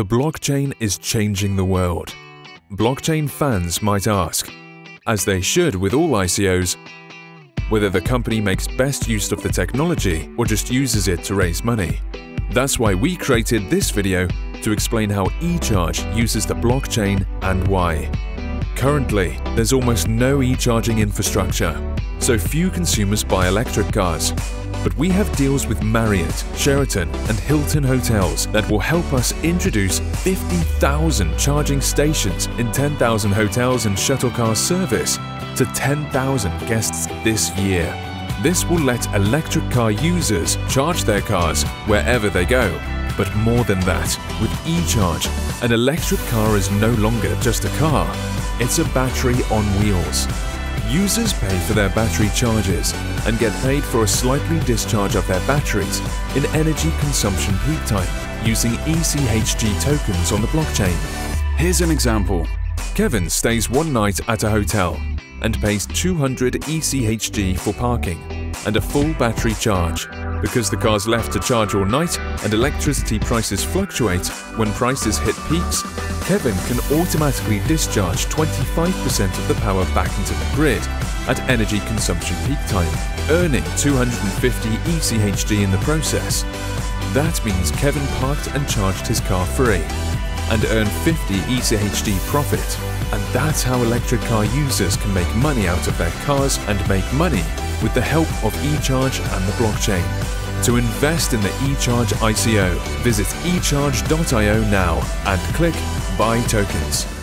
The blockchain is changing the world. Blockchain fans might ask, as they should with all ICOs, whether the company makes best use of the technology or just uses it to raise money. That's why we created this video to explain how eCharge uses the blockchain and why. Currently, there's almost no e-charging infrastructure, so few consumers buy electric cars. But we have deals with Marriott, Sheraton and Hilton hotels that will help us introduce 50,000 charging stations in 10,000 hotels and shuttle car service to 10,000 guests this year. This will let electric car users charge their cars wherever they go. But more than that, with eCharge, an electric car is no longer just a car, it's a battery on wheels. Users pay for their battery charges and get paid for a slightly discharge of their batteries in energy consumption peak time using ECHG tokens on the blockchain. Here's an example. Kevin stays one night at a hotel and pays 200 ECHG for parking and a full battery charge. Because the car's left to charge all night and electricity prices fluctuate when prices hit peaks, Kevin can automatically discharge 25% of the power back into the grid at energy consumption peak time, earning 250 ECHG in the process. That means Kevin parked and charged his car free and earned 50 ECHG profit. And that's how electric car users can make money out of their cars and make money with the help of eCharge and the blockchain. To invest in the eCharge ICO, visit echarge.io now and click Buy Tokens.